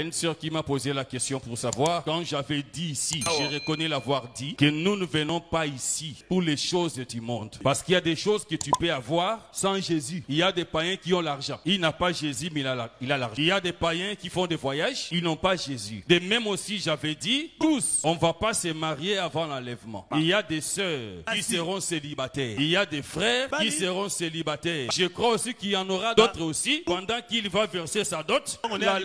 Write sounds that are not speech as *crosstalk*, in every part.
Une sœur qui m'a posé la question pour savoir, quand j'avais dit ici, Ah je reconnais l'avoir dit, que nous ne venons pas ici pour les choses du monde. Parce qu'il y a des choses que tu peux avoir sans Jésus. Il y a des païens qui ont l'argent. Il n'a pas Jésus, mais il a l'argent. Il y a des païens qui font des voyages, ils n'ont pas Jésus. De même aussi, j'avais dit, tous, on ne va pas se marier avant l'enlèvement. Il y a des sœurs qui seront célibataires. Il y a des frères qui seront célibataires. Je crois aussi qu'il y en aura d'autres aussi. Pendant qu'il va verser sa dot, On est à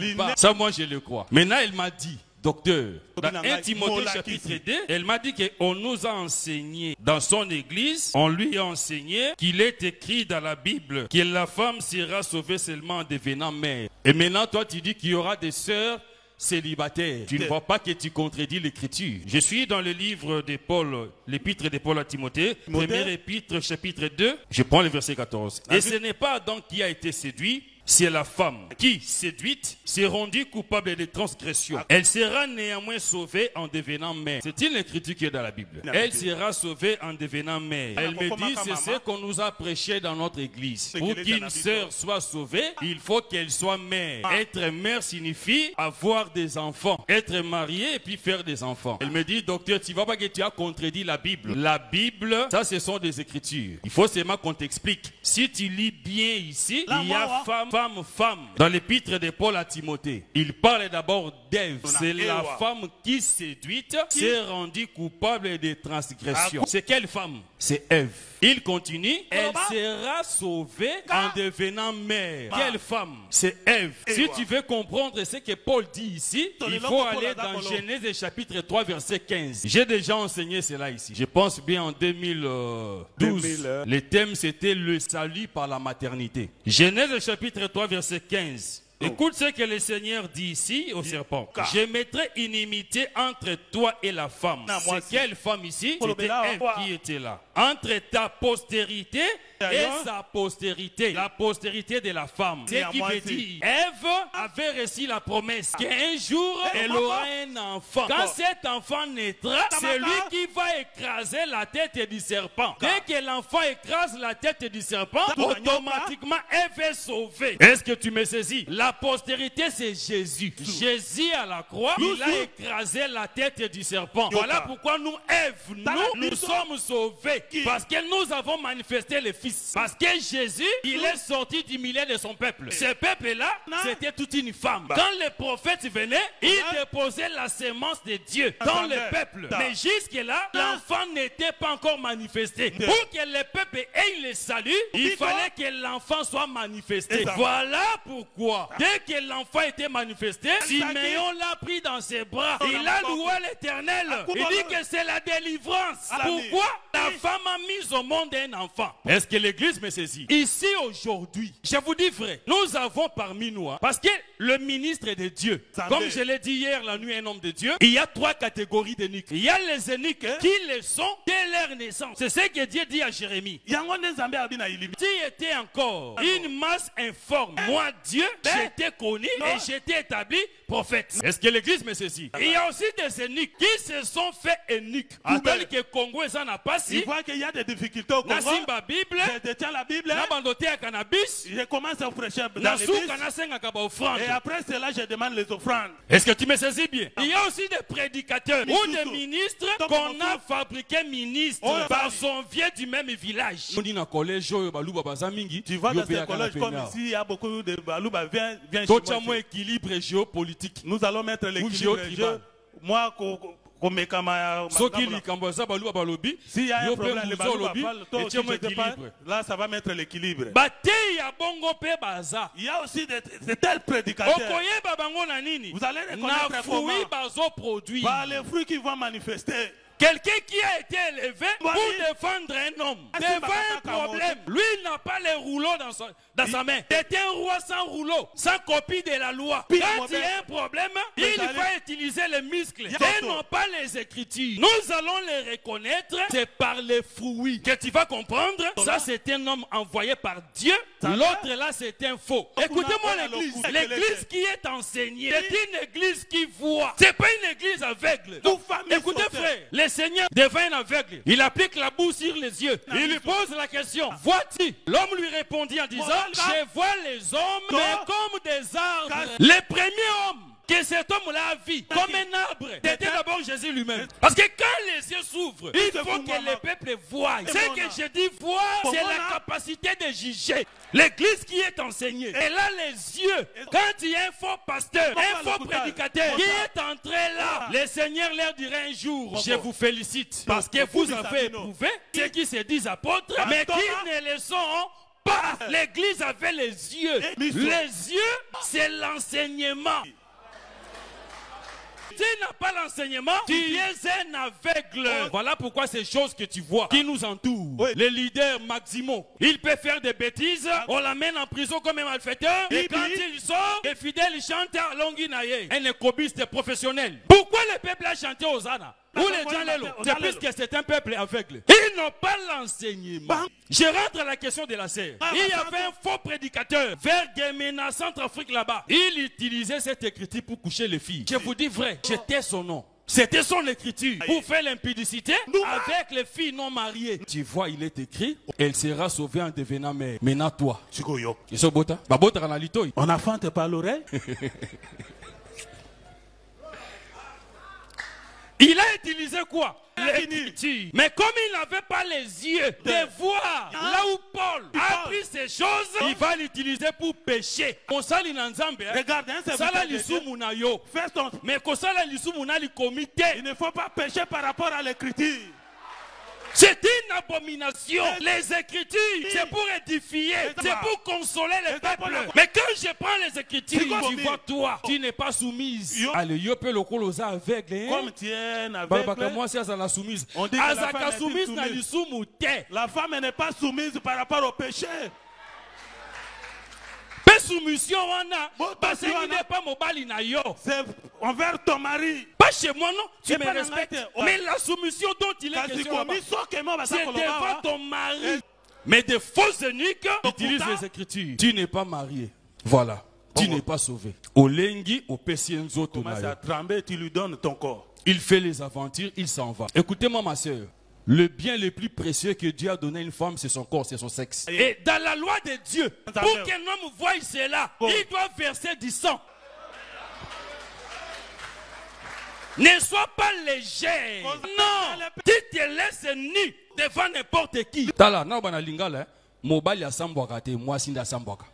Il part. Ça, moi, je le crois. Maintenant, elle m'a dit, docteur, dans Tobinanga, 1 Timothée chapitre Kisi. 2, elle m'a dit qu'on nous a enseigné dans son église, on lui a enseigné qu'il est écrit dans la Bible que la femme sera sauvée seulement en devenant mère. Et maintenant, toi, tu dis qu'il y aura des sœurs célibataires. Tu ne vois pas que tu contredis l'écriture. Je suis dans le livre de Paul, l'épître de Paul à Timothée, Timothée? premier épître, chapitre 2. Je prends le verset 14. Et ce n'est pas Adam qui a été séduit, c'est la femme qui, séduite, s'est rendue coupable de transgression. Elle sera néanmoins sauvée en devenant mère. C'est une écriture qui est dans la Bible. Elle sera sauvée en devenant mère. Elle me dit, c'est ce qu'on nous a prêché dans notre église. Pour qu'une sœur soit sauvée, il faut qu'elle soit mère. Être mère signifie avoir des enfants. Être mariée et puis faire des enfants. Elle me dit, docteur, tu vois pas que tu as contredit la Bible? La Bible, ça, ce sont des écritures. Il faut seulement qu'on t'explique. Si tu lis bien ici, il y a femme, femme, femme. Dans l'épître de Paul à Timothée, il parle d'abord d'Ève. C'est la femme qui séduite s'est rendue coupable de transgression. C'est quelle femme? C'est Ève. Il continue. Elle sera sauvée en devenant mère. Quelle femme? C'est Ève. Si tu veux comprendre ce que Paul dit ici, il faut aller dans. Genèse chapitre 3 verset 15. J'ai déjà enseigné cela ici. Je pense bien en 2012. 2000, hein. Le thème c'était le salut par la maternité. Genèse chapitre 3 verset 15. Écoute ce que le Seigneur dit ici au serpent. Je mettrai inimité entre toi et la femme. C'est quelle femme ici? C'était Béla, Ève qui était là. Entre ta postérité et sa postérité. La postérité de la femme. Ce qui veut dire, Ève avait reçu la promesse qu'un jour, elle aura un enfant. Quand cet enfant naîtra, c'est lui qui va écraser la tête du serpent. Dès que l'enfant écrase la tête du serpent, automatiquement, Ève est sauvée. Est-ce que tu me saisis? La postérité, c'est Jésus. Jésus à la croix, il a écrasé la tête du serpent. Voilà pourquoi nous, Ève, nous, nous sommes sauvés. Parce que nous avons manifesté le Fils. Parce que Jésus, il est sorti du milieu de son peuple. Ce peuple-là, c'était toute une femme. Quand les prophètes venaient, ils déposaient la sémence de Dieu dans le peuple. Mais jusque-là, l'enfant n'était pas encore manifesté. Pour que le peuple ait le salut, il fallait que l'enfant soit manifesté. Voilà pourquoi, dès que l'enfant était manifesté, Siméon l'a pris dans ses bras. Il a loué l'éternel. Il dit que c'est la délivrance. Pourquoi la femme a mis au monde un enfant Est-ce que l'église me saisit? Ici aujourd'hui, je vous dis vrai, nous avons parmi nous, hein, parce que le ministre de Dieu, comme je l'ai dit hier la nuit, un homme de Dieu, il y a trois catégories d'éniques. Il y a les éniques qui le sont dès leur naissance. C'est ce que Dieu dit à Jérémie. Tu étais encore une masse informe. Moi, Dieu, j'étais connu et j'étais établi prophète. Est-ce que l'église me saisit? Il y a aussi des eunuques qui se sont fait eunuques. Kubali que Congo ça n'a pas si. Qu'il y a des difficultés au Congo simba Bible, je détiens la Bible. je commence à prêcher dans offrande. et après cela je demande les offrandes. Est-ce que tu me saisis bien? Il y a aussi des prédicateurs ou des ministres qu'on on a fabriqués ministres Oh, parce qu'on vient du même village. Collège mingi. tu vois yo dans na collèges comme ici il y a beaucoup de balouba viens viens chez moi équilibre géopolitique. Nous allons mettre l'équilibre. Je- moi soki likambo eza baluba balobi S'il y a un yo mpe olobi équilibre là ça va mettre l'équilibre. Batei ya bongo mpe baza. Il y a aussi des, des tels prédicateurs. Okoyeba bango na nini? Vous allez reconnaître na comment? fruit bazoproduire par les fruits qui vont manifester Quelqu'un qui a été élevé pour défendre un homme, devant un problème. Lui, il n'a pas les rouleaux dans sa, dans sa main. C'est un roi sans rouleau, sans copie de la loi. Quand il y a un problème, il va utiliser les muscles et non pas les écritures. Nous allons les reconnaître, c'est par les fruits. Que tu vas comprendre, ça c'est un homme envoyé par Dieu, l'autre là c'est un faux. Écoutez-moi l'église. L'église qui est enseignée, c'est une église qui voit. C'est pas une église aveugle. Écoutez frère, Le Seigneur devant un aveugle. Il applique la boue sur les yeux. Il lui pose la question. Vois-tu? L'homme lui répondit en disant, je vois les hommes, mais comme des arbres. Les premiers hommes que cet homme-là a vu comme un arbre, c'était d'abord Jésus lui-même. Parce que quand les yeux s'ouvrent, il faut que le peuple voie. Ce que je dis voir, c'est la capacité de juger. L'église qui est enseignée. Et là, les yeux, quand il y a un faux pasteur, un faux prédicateur qui est entré là, le Seigneur leur dirait un jour, je vous félicite. Parce que vous avez éprouvé ceux qui se disent apôtres, mais qui ne le sont pas. L'église avait les yeux. Les yeux, c'est l'enseignement. Tu n'as pas l'enseignement, tu es un aveugle. Voilà pourquoi ces choses que tu vois qui nous entourent, le leader Maximo, il peut faire des bêtises, on l'amène en prison comme un malfaiteur, et quand il sort, les fidèles chantent à Longinaye, un écobiste professionnel. Pourquoi le peuple a chanté aux Zana où les gens les C'est parce que c'est un peuple aveugle. Ils n'ont pas l'enseignement. Je rentre à la question de la serre. Il y avait un faux prédicateur vers Gemena, Centrafrique là-bas. Il utilisait cette écriture pour coucher les filles. Je vous dis vrai, j'étais son nom. C'était son écriture pour faire l'impudicité avec les filles non mariées. Tu vois, il est écrit, elle sera sauvée en devenant mère. Maintenant, toi. Kanalito. On a fente par l'oreille? *laughs* Il a utilisé quoi? L'écriture. Mais comme il n'avait pas les yeux de voir là où Paul a pris ces choses, il va l'utiliser pour pécher. Kosali na nzambe. Regarde, un Sala lisumu na yo. Fais ton- Mais kosala lisumu na likomite. Il ne faut pas pécher par rapport à l'écriture. Abomination. Les écritures, c'est pour édifier, c'est pour consoler les peuples. Mais quand je prends les écritures, tu vois toi, tu n'es pas soumise. Allez, yo pe lokolo za aveugle. hein? Comme tu es un balobaka aveugle, mwasi azala soumise On dit que la soumise na soumise. la femme n'est pas soumise par rapport au péché. mpe soumission wana Bo- basengi wana- nde pa mobali na yo C'est envers ton mari. Pas chez moi non tu me respectes mais la soumission dont il est question baza c'est devant awa. ton mari mais des fausses eunuques utilisent les écritures tu n'es pas marié voilà tu n'es pas sauvé olengi Commence yo à trembler, tu lui donnes ton corps. Il fait les aventures, il s'en va. Écoutez-moi, ma soeur. Le bien le plus précieux que Dieu a donné à une femme, c'est son corps, c'est son sexe. Et dans la loi de Dieu, pour qu'un homme voie cela, il doit verser du sang. Ne sois pas léger. Non, tu te laisses nu devant n'importe qui. Tala, na bana lingala, mobali asambwaka te, mwasi nda asambwaka.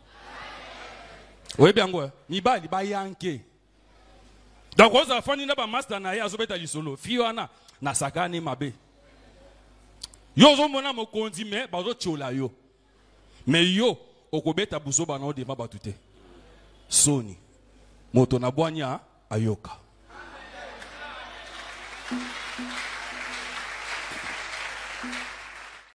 oyebi yango mibali bayanke donc ozala fandi na bamaster na ye azobeta lisolo. Fi wana nasakani mabe. Yo ozomona mokonzi me bazotiola yo. Me yo okobeta buzoba na odema bato te. Soni moto na bwanya ayoka Thank you.